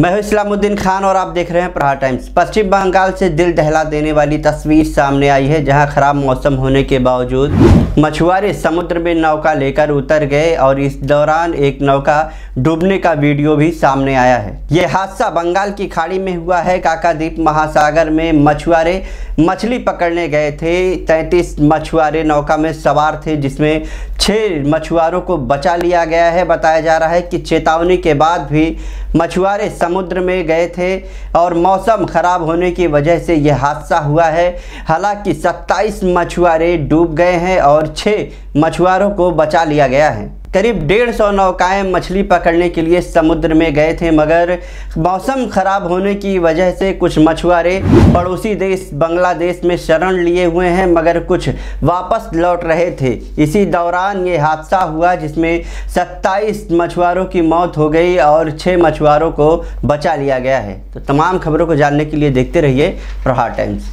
मैं हूँ इस्लामुद्दीन खान और आप देख रहे हैं प्रहार टाइम्स। पश्चिम बंगाल से दिल दहला देने वाली तस्वीर सामने आई है, जहाँ खराब मौसम होने के बावजूद मछुआरे समुद्र में नौका लेकर उतर गए और इस दौरान एक नौका डूबने का वीडियो भी सामने आया है। ये हादसा बंगाल की खाड़ी में हुआ है। काकाद्वीप महासागर में मछुआरे मछली पकड़ने गए थे। तैंतीस मछुआरे नौका में सवार थे, जिसमें छः मछुआरों को बचा लिया गया है। बताया जा रहा है कि चेतावनी के बाद भी मछुआरे समुद्र में गए थे और मौसम ख़राब होने की वजह से यह हादसा हुआ है। हालाँकि 27 मछुआरे डूब गए हैं और 6 मछुआरों को बचा लिया गया है। करीब डेढ़ सौ नौकाएँ मछली पकड़ने के लिए समुद्र में गए थे, मगर मौसम ख़राब होने की वजह से कुछ मछुआरे पड़ोसी देश बांग्लादेश में शरण लिए हुए हैं, मगर कुछ वापस लौट रहे थे। इसी दौरान ये हादसा हुआ जिसमें 27 मछुआरों की मौत हो गई और छः मछुआरों को बचा लिया गया है। तो तमाम खबरों को जानने के लिए देखते रहिए प्रहार टाइम्स।